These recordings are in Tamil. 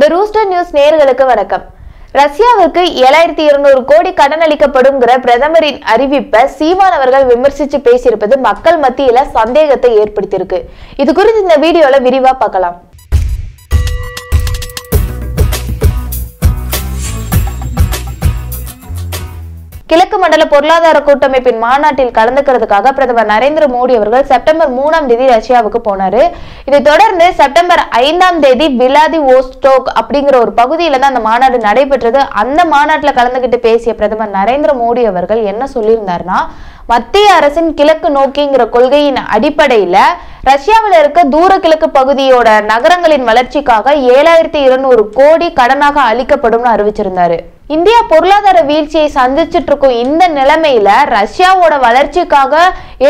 த ரூஸ்டர் நியூஸ் நேர்களுக்கு வணக்கம். ரஷ்யாவுக்கு ஏழாயிரத்தி இருநூறு கோடி கடன் அளிக்கப்படுங்கிற பிரதமரின் அறிவிப்பை சீமான் அவர்கள் விமர்சிச்சு பேசியிருப்பது மக்கள் மத்தியில சந்தேகத்தை ஏற்படுத்தியிருக்கு. இது குறித்து இந்த வீடியோல விரிவா பார்க்கலாம். கிழக்கு மண்டல பொருளாதார கூட்டமைப்பின் மாநாட்டில் கலந்துக்கிறதுக்காக பிரதமர் நரேந்திர மோடி அவர்கள் செப்டம்பர் மூணாம் தேதி ரஷ்யாவுக்கு போனாரு. இதை தொடர்ந்து செப்டம்பர் ஐந்தாம் தேதி விலாதி ஓஸ்டோக் அப்படிங்கிற ஒரு பகுதியில தான் அந்த மாநாடு நடைபெற்றது. அந்த மாநாட்டில் கலந்துகிட்டு பேசிய பிரதமர் நரேந்திர மோடி அவர்கள் என்ன சொல்லியிருந்தாருன்னா மத்திய அரசின் கிழக்கு நோக்கிங்கிற கொள்கையின் அடிப்படையில ரஷ்யாவில் இருக்க தூர கிழக்கு பகுதியோட நகரங்களின் வளர்ச்சிக்காக ஏழாயிரத்தி இருநூறு கோடி கடனாக அளிக்கப்படும்னு அறிவிச்சிருந்தாரு. இந்தியா பொருளாதார வீழ்ச்சியை சந்திச்சுட்டு இருக்கும் இந்த நிலைமையில ரஷ்யாவோட வளர்ச்சிக்காக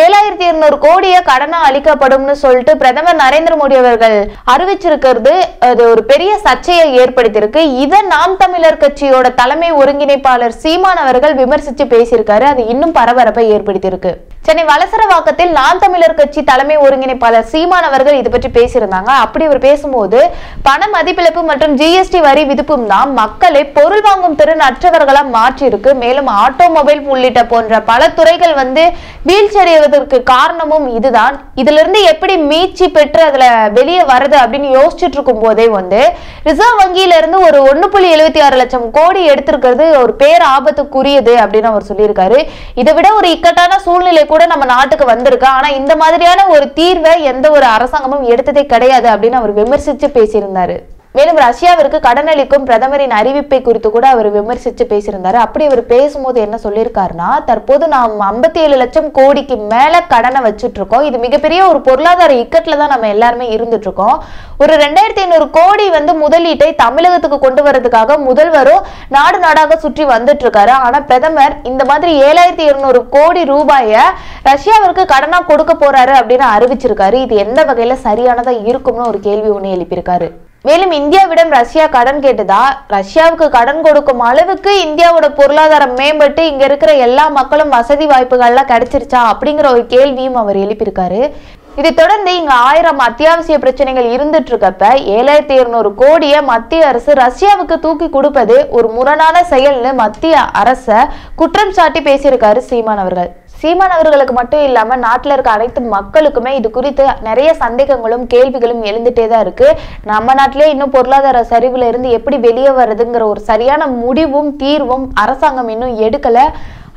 ஏழாயிரத்தி இருநூறு கோடிய கடனா அளிக்கப்படும்னு சொல்லிட்டு பிரதமர் நரேந்திர மோடி அவர்கள் அறிவிச்சிருக்கிறது. அது ஒரு பெரிய சர்ச்சையை ஏற்படுத்தியிருக்கு. இதை நாம் தமிழர் கட்சியோட தலைமை ஒருங்கிணைப்பாளர் சீமான் அவர்கள் விமர்சிச்சு பேசியிருக்காரு. அது இன்னும் பரபரப்பை ஏற்படுத்தியிருக்கு. சென்னை வலசரவாக்கத்தில் நாம் தமிழர் கட்சி தலைமை ஒருங்கிணைப்பாளர் சீமான் அவர்கள் இது பற்றி பேசியிருந்தாங்க. அப்படி அவர் பேசும்போது பண மதிப்பிழப்பு மற்றும் ஜிஎஸ்டி வரி விதிப்பும் தான் மக்களை பொருள் வாங்கும் திறன் அற்றவர்களாக மாற்றி இருக்கு மேலும் ஆட்டோமொபைல் உள்ளிட்ட போன்ற பல துறைகள் வந்து வீழ்ச்சியடைய அடைவதற்கு காரணமும் இதுதான். இதுல இருந்து எப்படி மீட்சி பெற்று அதுல வெளியே வருது அப்படின்னு யோசிச்சுட்டு இருக்கும் போதே வந்து ரிசர்வ் வங்கியில இருந்து ஒரு ஒன்னு புள்ளி எழுபத்தி ஆறு லட்சம் கோடி எடுத்திருக்கிறது ஒரு பேர் ஆபத்துக்குரியது அப்படின்னு அவர் சொல்லியிருக்காரு. இதை விட ஒரு இக்கட்டான சூழ்நிலை கூட நம்ம நாட்டுக்கு வந்திருக்கு. ஆனா இந்த மாதிரியான ஒரு தீர்வை எந்த ஒரு அரசாங்கமும் எடுத்ததே கிடையாது அப்படின்னு அவர் விமர்சிச்சு பேசியிருந்தாரு. மேலும் ரஷ்யாவிற்கு கடன் அளிக்கும் பிரதமரின் அறிவிப்பை குறித்து கூட அவர் விமர்சித்து பேசியிருந்தாரு. அப்படி அவர் பேசும்போது என்ன சொல்லியிருக்காருன்னா தற்போது நாம் ஐம்பத்தி ஏழு லட்சம் கோடிக்கு மேல கடனை வச்சுட்டு இருக்கோம் இது மிகப்பெரிய ஒரு பொருளாதார இக்கட்டில் தான் நம்ம எல்லாருமே இருந்துட்டு இருக்கோம் ஒரு ரெண்டாயிரத்தி ஐநூறு கோடி வந்து முதலீட்டை தமிழகத்துக்கு கொண்டு வரதுக்காக முதல்வரும் நாடு நாடாக சுற்றி வந்துட்டு இருக்காரு ஆனா பிரதமர் இந்த மாதிரி ஏழாயிரத்தி இருநூறு கோடி ரூபாய ரஷ்யாவிற்கு கடனா கொடுக்க போறாரு அப்படின்னு அறிவிச்சிருக்காரு. இது எந்த வகையில சரியானதா இருக்கும்னு ஒரு கேள்வி ஒண்ணு எழுப்பியிருக்காரு. மேலும் இந்தியாவிடம் ரஷ்யா கடன் கேட்டதா? ரஷ்யாவுக்கு கடன் கொடுக்கும் அளவுக்கு இந்தியாவோட பொருளாதாரம் மேம்பட்டு இங்க இருக்கிற எல்லா மக்களும் வசதி வாய்ப்புகள்லாம் கிடைச்சிருச்சா? அப்படிங்கிற ஒரு கேள்வியும் அவர் எழுப்பியிருக்காரு. இதை தொடர்ந்து இங்க ஆயிரம் அத்தியாவசிய பிரச்சனைகள் இருந்துட்டு இருக்கப்ப ஏழாயிரத்தி இருநூறு கோடியை மத்திய அரசு ரஷ்யாவுக்கு தூக்கி கொடுப்பது ஒரு முரணான செயல்னு மத்திய அரச குற்றம் சாட்டி பேசியிருக்காரு சீமான் அவர்கள். சீமான் அவர்களுக்கு மட்டும் இல்லாம நாட்டுல இருக்க அனைத்து மக்களுக்குமே இது குறித்து நிறைய சந்தேகங்களும் கேள்விகளும் எழுந்துட்டே தான் இருக்கு. நம்ம நாட்டிலே இன்னும் பொருளாதார சரிவுல இருந்து எப்படி வெளியே வர்றதுங்கிற ஒரு சரியான முடிவும் தீர்வும் அரசாங்கம் இன்னும் எடுக்கல.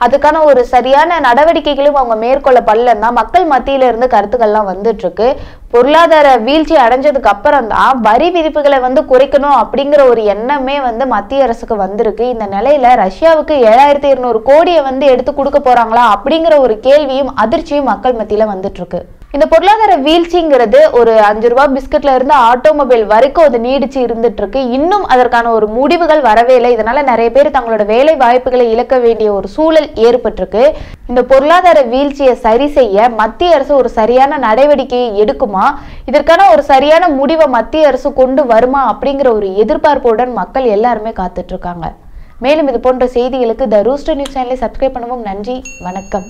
அதுக்கான ஒரு சரியான நடவடிக்கைகளும் அவங்க மேற்கொள்ள பல்லன்னா மக்கள் மத்தியில இருந்து கருத்துக்கள்லாம் வந்துட்டு இருக்கு பொருளாதார வீழ்ச்சி அடைஞ்சதுக்கு அப்புறம் தான் வரி விதிப்புகளை வந்து குறைக்கணும் அப்படிங்கிற ஒரு எண்ணமே வந்து மத்திய அரசுக்கு வந்திருக்கு. இந்த நிலையில ரஷ்யாவுக்கு ஏழாயிரத்தி இருநூறு கோடியை வந்து எடுத்து கொடுக்க போறாங்களா அப்படிங்கிற ஒரு கேள்வியும் அதிர்ச்சியும் மக்கள் மத்தியில வந்துட்டு இருக்கு இந்த பொருளாதார வீழ்ச்சிங்கிறது ஒரு அஞ்சு ரூபாய் பிஸ்கட்ல இருந்து ஆட்டோமொபைல் வரைக்கும் அது நீடிச்சு இருந்துட்டு இருக்கு இன்னும் அதற்கான ஒரு முடிவுகள் வரவே இல்லை. இதனால நிறைய பேர் தங்களோட வேலை வாய்ப்புகளை இழக்க வேண்டிய ஒரு சூழல் ஏற்பட்டிருக்கு. இந்த பொருளாதார வீழ்ச்சியை சரி செய்ய மத்திய அரசு ஒரு சரியான நடவடிக்கையை எடுக்குமா? இதற்கான ஒரு சரியான முடிவை மத்திய அரசு கொண்டு வருமா அப்படிங்கிற ஒரு எதிர்பார்ப்புடன் மக்கள் எல்லாருமே காத்துட்டு இருக்காங்க. மேலும் இது போன்ற செய்திகளுக்கு த ரூஸ்டர் நியூஸ் சேனலை சப்ஸ்கிரைப் பண்ணவும் நன்றி. வணக்கம்.